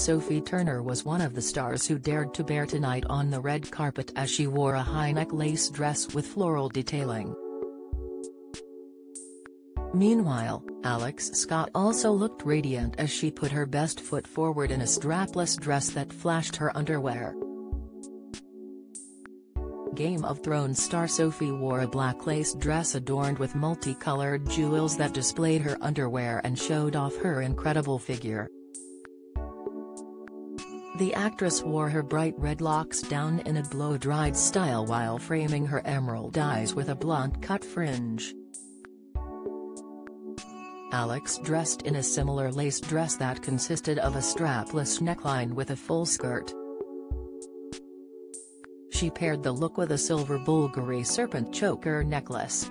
Sophie Turner was one of the stars who dared to bare tonight on the red carpet as she wore a high-neck lace dress with floral detailing. Meanwhile, Alex Scott also looked radiant as she put her best foot forward in a strapless dress that flashed her underwear. Game of Thrones star Sophie wore a black lace dress adorned with multicolored jewels that displayed her underwear and showed off her incredible figure. The actress wore her bright red locks down in a blow-dried style while framing her emerald eyes with a blunt cut fringe. Alex dressed in a similar lace dress that consisted of a strapless neckline with a full skirt. She paired the look with a silver Bulgari serpent choker necklace.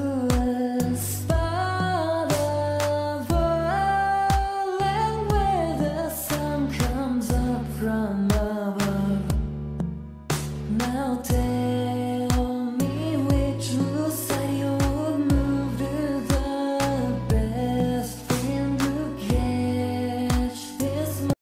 melted.